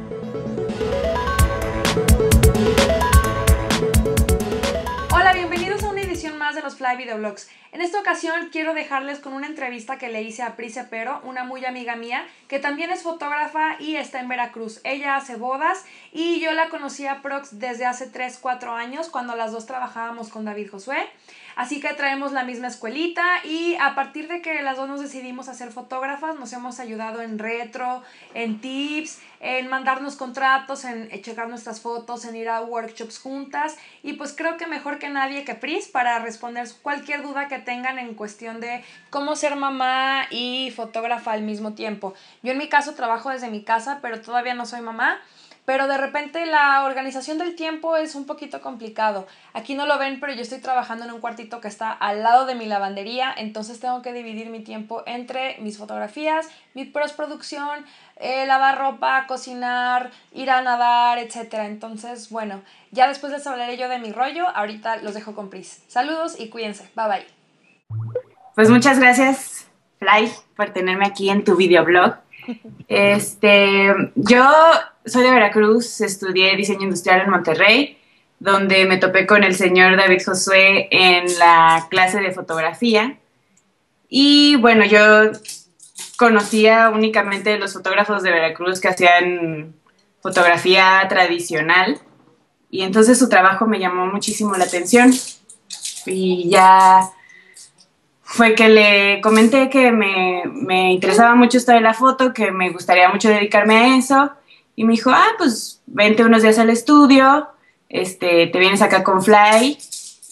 Música los Fly Videoblogs. En esta ocasión quiero dejarles con una entrevista que le hice a Price Pero, una muy amiga mía, que también es fotógrafa y está en Veracruz. Ella hace bodas y yo la conocí a Prox desde hace 3, 4 años cuando las dos trabajábamos con David Josué. Así que traemos la misma escuelita y a partir de que las dos nos decidimos a ser fotógrafas, nos hemos ayudado en retro, en tips, en mandarnos contratos, en checar nuestras fotos, en ir a workshops juntas. Y pues creo que mejor que nadie que Pris para responder cualquier duda que tengan en cuestión de cómo ser mamá y fotógrafa al mismo tiempo. Yo en mi caso trabajo desde mi casa, pero todavía no soy mamá pero de repente la organización del tiempo es un poquito complicado. Aquí no lo ven, pero yo estoy trabajando en un cuartito que está al lado de mi lavandería, entonces tengo que dividir mi tiempo entre mis fotografías, mi postproducción, eh, lavar ropa, cocinar, ir a nadar, etc. Entonces, bueno, ya después les hablaré yo de mi rollo, ahorita los dejo con Pris. Saludos y cuídense, bye bye. Pues muchas gracias, Fly, por tenerme aquí en tu videoblog. Este, yo soy de Veracruz, estudié diseño industrial en Monterrey, donde me topé con el señor David Josué en la clase de fotografía. Y bueno, yo conocía únicamente los fotógrafos de Veracruz que hacían fotografía tradicional y entonces su trabajo me llamó muchísimo la atención y ya fue que le comenté que me, me, interesaba mucho esto de la foto, que me gustaría mucho dedicarme a eso. Y me dijo, ah, pues vente unos días al estudio, este, te vienes acá con Fly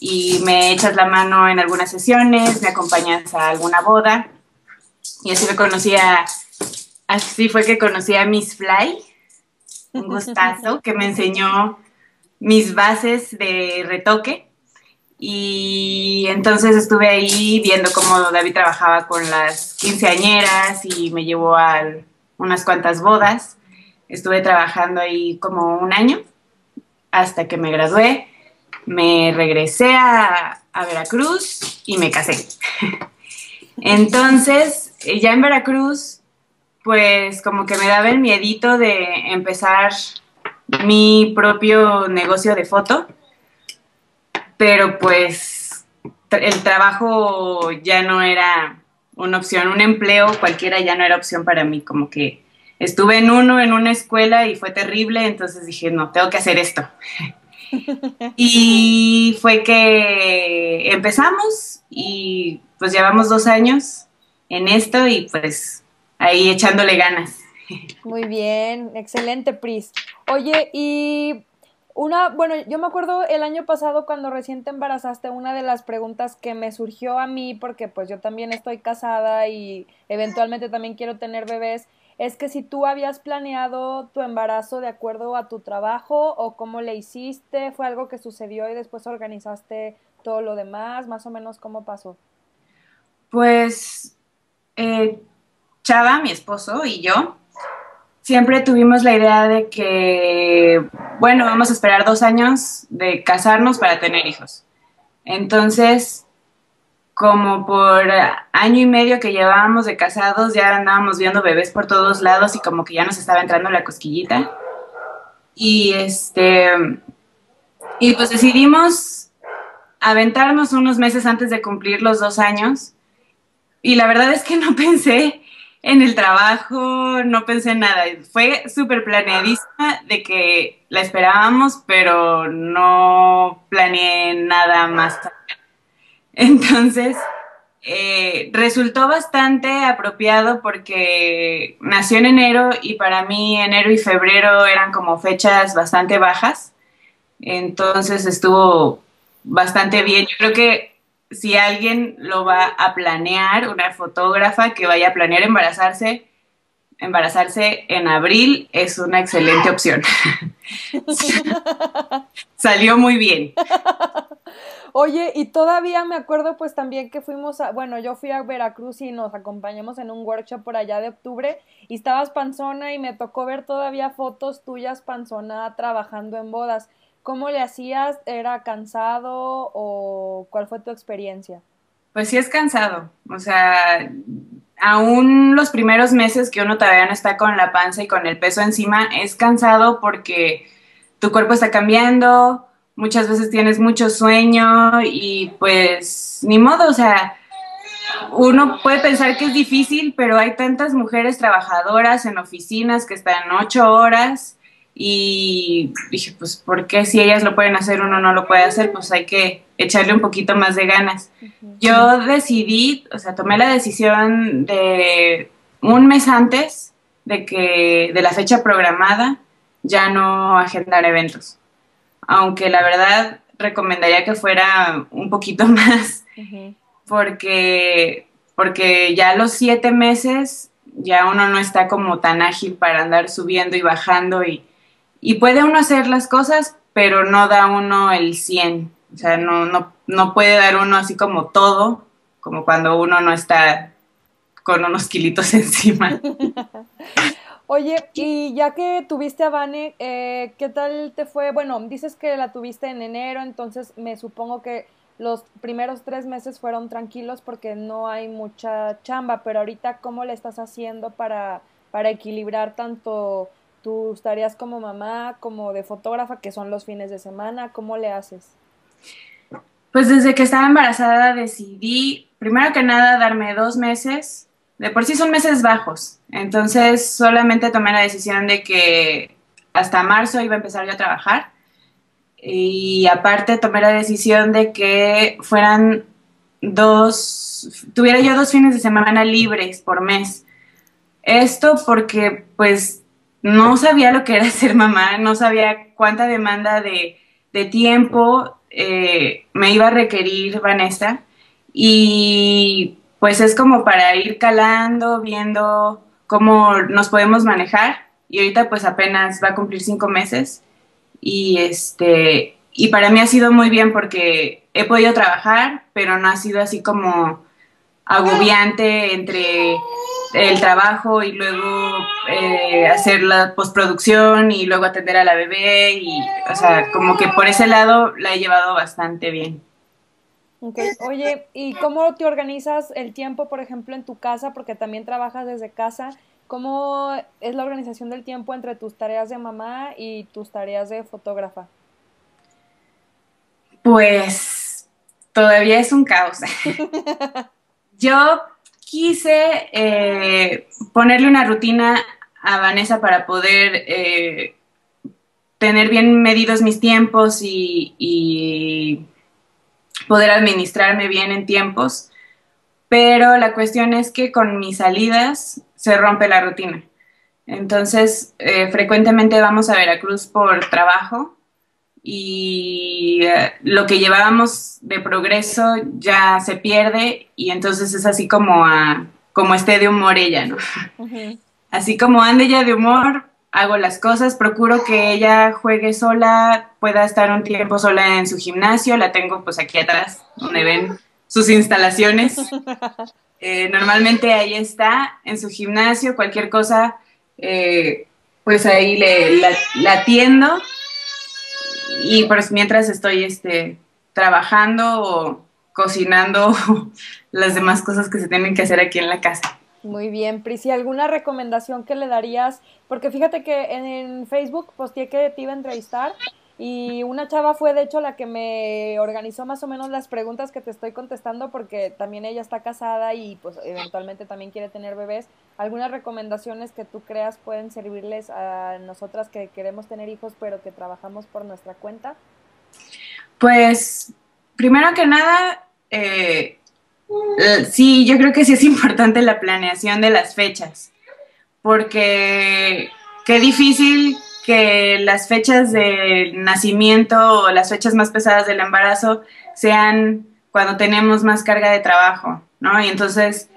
y me echas la mano en algunas sesiones, me acompañas a alguna boda. Y así me conocía, así fue que conocí a Miss Fly, un gustazo, que me enseñó mis bases de retoque y entonces estuve ahí viendo cómo David trabajaba con las quinceañeras y me llevó a unas cuantas bodas. Estuve trabajando ahí como un año hasta que me gradué. Me regresé a, a Veracruz y me casé. Entonces, ya en Veracruz, pues como que me daba el miedito de empezar mi propio negocio de foto pero pues el trabajo ya no era una opción, un empleo cualquiera ya no era opción para mí, como que estuve en uno, en una escuela y fue terrible, entonces dije, no, tengo que hacer esto. y fue que empezamos y pues llevamos dos años en esto y pues ahí echándole ganas. Muy bien, excelente, Pris. Oye, y una, bueno, yo me acuerdo el año pasado cuando recién te embarazaste, una de las preguntas que me surgió a mí, porque pues yo también estoy casada y eventualmente también quiero tener bebés, es que si tú habías planeado tu embarazo de acuerdo a tu trabajo o cómo le hiciste, fue algo que sucedió y después organizaste todo lo demás, más o menos cómo pasó. Pues eh, Chava, mi esposo y yo siempre tuvimos la idea de que, bueno, vamos a esperar dos años de casarnos para tener hijos. Entonces, como por año y medio que llevábamos de casados, ya andábamos viendo bebés por todos lados y como que ya nos estaba entrando la cosquillita. Y este, y pues decidimos aventarnos unos meses antes de cumplir los dos años. Y la verdad es que no pensé en el trabajo, no pensé en nada. Fue súper planeadísima de que la esperábamos, pero no planeé nada más. Entonces, eh, resultó bastante apropiado porque nació en enero y para mí enero y febrero eran como fechas bastante bajas. Entonces estuvo bastante bien. Yo creo que si alguien lo va a planear, una fotógrafa que vaya a planear embarazarse, embarazarse en abril es una excelente opción. Salió muy bien. Oye, y todavía me acuerdo pues también que fuimos a, bueno, yo fui a Veracruz y nos acompañamos en un workshop por allá de octubre y estabas panzona y me tocó ver todavía fotos tuyas panzona trabajando en bodas. ¿Cómo le hacías? ¿Era cansado o cuál fue tu experiencia? Pues sí es cansado, o sea, aún los primeros meses que uno todavía no está con la panza y con el peso encima, es cansado porque tu cuerpo está cambiando, muchas veces tienes mucho sueño y pues ni modo, o sea, uno puede pensar que es difícil, pero hay tantas mujeres trabajadoras en oficinas que están ocho horas y dije, pues, ¿por qué si ellas lo pueden hacer, uno no lo puede hacer? Pues hay que echarle un poquito más de ganas. Yo decidí, o sea, tomé la decisión de un mes antes de que, de la fecha programada, ya no agendar eventos. Aunque la verdad recomendaría que fuera un poquito más, porque, porque ya los siete meses ya uno no está como tan ágil para andar subiendo y bajando y, y puede uno hacer las cosas, pero no da uno el 100. O sea, no, no, no puede dar uno así como todo, como cuando uno no está con unos kilitos encima. Oye, y ya que tuviste a Vane, eh, ¿qué tal te fue? Bueno, dices que la tuviste en enero, entonces me supongo que los primeros tres meses fueron tranquilos porque no hay mucha chamba, pero ahorita, ¿cómo le estás haciendo para, para equilibrar tanto tus tareas como mamá, como de fotógrafa, que son los fines de semana? ¿Cómo le haces? Pues desde que estaba embarazada decidí, primero que nada, darme dos meses. De por sí son meses bajos. Entonces solamente tomé la decisión de que hasta marzo iba a empezar yo a trabajar. Y aparte tomé la decisión de que fueran dos, tuviera yo dos fines de semana libres por mes. Esto porque pues no sabía lo que era ser mamá, no sabía cuánta demanda de, de tiempo eh, me iba a requerir Vanessa y pues es como para ir calando, viendo cómo nos podemos manejar. Y ahorita pues apenas va a cumplir cinco meses. Y este y para mí ha sido muy bien porque he podido trabajar pero no ha sido así como agobiante entre el trabajo y luego eh, hacer la postproducción y luego atender a la bebé. Y, o sea, como que por ese lado la he llevado bastante bien. Okay. Oye, ¿y cómo te organizas el tiempo, por ejemplo, en tu casa? Porque también trabajas desde casa. ¿Cómo es la organización del tiempo entre tus tareas de mamá y tus tareas de fotógrafa? Pues todavía es un caos. Yo quise eh, ponerle una rutina a Vanessa para poder eh, tener bien medidos mis tiempos y, poder administrarme bien en tiempos. Pero la cuestión es que con mis salidas se rompe la rutina. Entonces, eh, frecuentemente vamos a Veracruz por trabajo y eh, lo que llevábamos de progreso ya se pierde y entonces es así como a, como esté de humor ella, ¿no? Así como ande ella de humor, hago las cosas, procuro que ella juegue sola, pueda estar un tiempo sola en su gimnasio, la tengo pues aquí atrás, donde ven sus instalaciones. Eh, normalmente ahí está, en su gimnasio, cualquier cosa, eh, pues ahí le, la, la atiendo y pues mientras estoy este, trabajando o cocinando las demás cosas que se tienen que hacer aquí en la casa. Muy bien, Prisi, ¿alguna recomendación que le darías? Porque fíjate que en, Facebook posteé que te iba a entrevistar y una chava fue de hecho la que me organizó más o menos las preguntas que te estoy contestando porque también ella está casada y pues eventualmente también quiere tener bebés. ¿Algunas recomendaciones que tú creas pueden servirles a nosotras que queremos tener hijos pero que trabajamos por nuestra cuenta? Pues primero que nada, eh, sí, yo creo que sí es importante la planeación de las fechas porque qué difícil que las fechas de nacimiento o las fechas más pesadas del embarazo sean cuando tenemos más carga de trabajo, ¿no? Y entonces,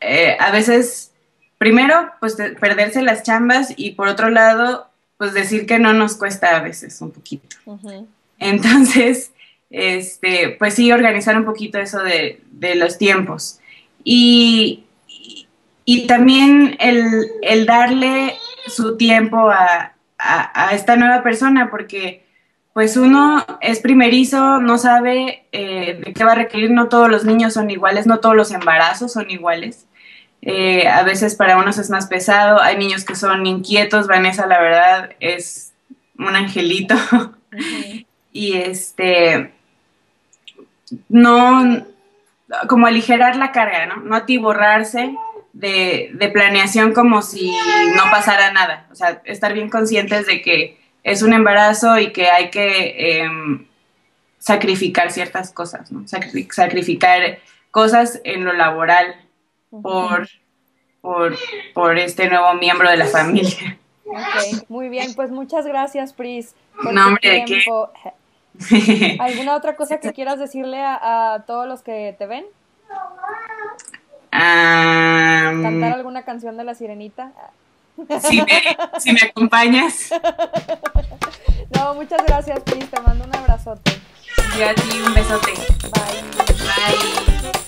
eh, a veces, primero, pues perderse las chambas y por otro lado, pues decir que no nos cuesta a veces un poquito. Entonces, este, pues sí, organizar un poquito eso de, los tiempos. Y, y también el, el darle su tiempo a, a, esta nueva persona porque pues uno es primerizo, no sabe eh, de qué va a requerir, no todos los niños son iguales, no todos los embarazos son iguales. Eh, a veces para unos es más pesado. Hay niños que son inquietos. Vanessa, la verdad, es un angelito. y este, no, como aligerar la carga, ¿no? No atiborrarse de, de planeación como si no pasara nada. O sea, estar bien conscientes de que es un embarazo y que hay que em, sacrificar ciertas cosas, ¿no? sacrificar cosas en lo laboral por, por, este nuevo miembro de la familia. Ok, muy bien, pues muchas gracias, Pris. Por no, hombre, ¿de ¿Alguna otra cosa que quieras decirle a, todos los que te ven? ¿Cantar alguna canción de la sirenita? Si me, si me acompañas. No, muchas gracias, Pris. Te mando un abrazote. Y a ti un besote. Bye. Bye.